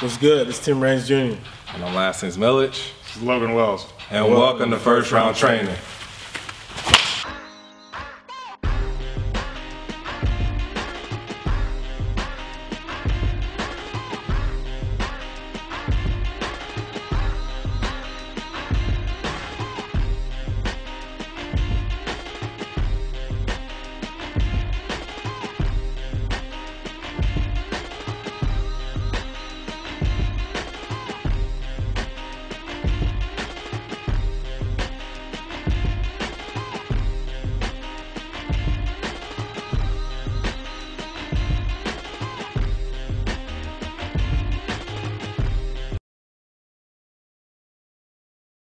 What's good? It's Tim Raines Jr. And I'm Last Lastings Milledge. This is Logan Wells. And welcome to First Round Training.